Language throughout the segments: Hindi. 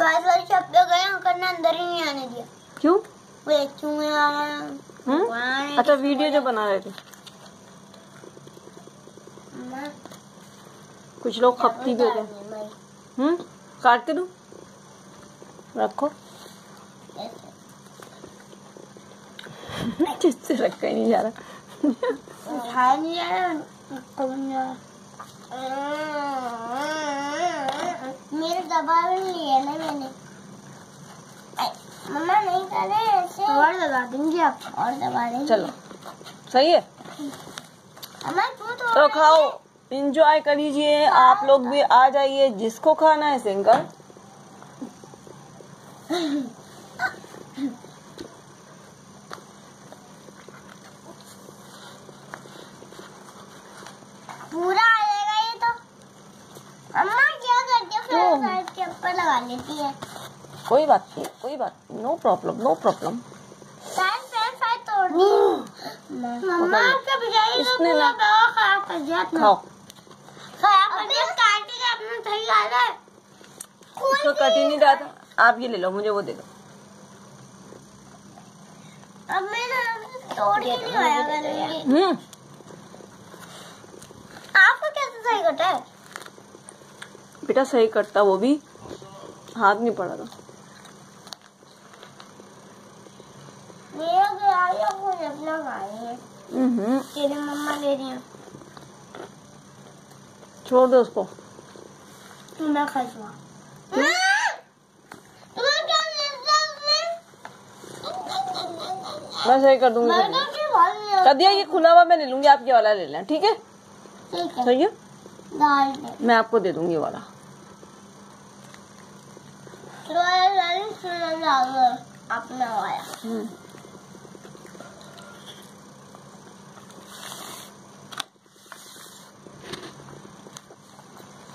तो आज वाली शॉप पे गए अंकल ने अंदर ही नहीं आने दिया। क्यों? वो एक चूहे हम्म अच्छा वीडियो जो बना रहे थे। कुछ लोग खपती भी हो गए। हम्म? काट के दू रखो। जिससे रखा ही नहीं जा रहा। उठाया नहीं जा रहा दबा भी लिया ना मैंने मम्मा नहीं कर रहे ऐसे। और दबा देंगे आप। और दबा देंगे। चलो। सही है? तू तो तो खाओ। इंजॉय करीजिए। आप लोग भी आ जाइए। जिसको खाना है सिंगल पूरा आ जाएगा ये तो अम्मा क्या करती हो क्यों? फिर साइड के ऊपर लगा लेती है कोई बात नहीं। कोई बात नो प्रॉब्लम नो प्रॉब्लम मम्मा तो पूरा खराब कर दिया खाओ। खराब कर दिया काटेगा अपना सही हाल है। उसको कट ही नहीं रहा था आप ये ले लो मुझे वो दे दो। अब तोड़ के नहीं आया करेंगे हम्म। आपको कैसे सही कटा है? बेटा सही करता वो भी हाथ नहीं पड़ा था है। हम्म। तेरी मम्मा ले रही है। छोड़ दो उसको। तू खसवा। मैं सही कर दूँगी। कर दिया ये खुला हुआ मैं ले लूँगी आप ये वाला ले लें ठीक है? सही है? मैं आपको दे दूँगी वाला। अपना हम्म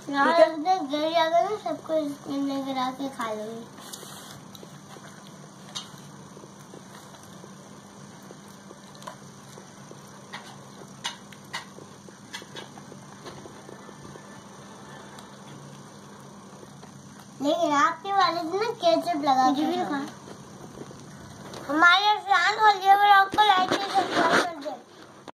यार घर जाकर ना सबको इसमें गिरा के खा लूँगी। लेकिन आपके वाले ना केचप लगा के खा। हमारे फ्रांस और आपको लाइक